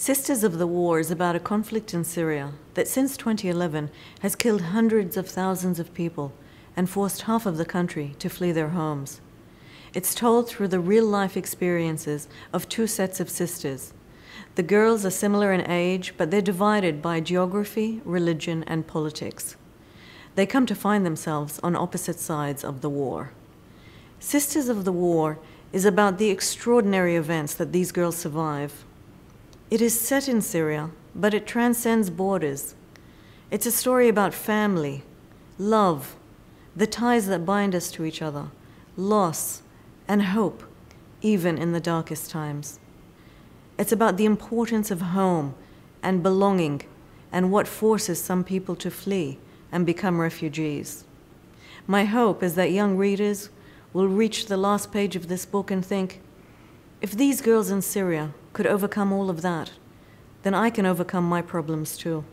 Sisters of the War is about a conflict in Syria that since 2011 has killed hundreds of thousands of people and forced half of the country to flee their homes. It's told through the real life experiences of two sets of sisters. The girls are similar in age, but they're divided by geography, religion, and politics. They come to find themselves on opposite sides of the war. Sisters of the War is about the extraordinary events that these girls survive it is set in Syria, but it transcends borders. It's a story about family, love, the ties that bind us to each other, loss, and hope, even in the darkest times. It's about the importance of home and belonging and what forces some people to flee and become refugees. My hope is that young readers will reach the last page of this book and think, if these girls in Syria could overcome all of that, then I can overcome my problems too.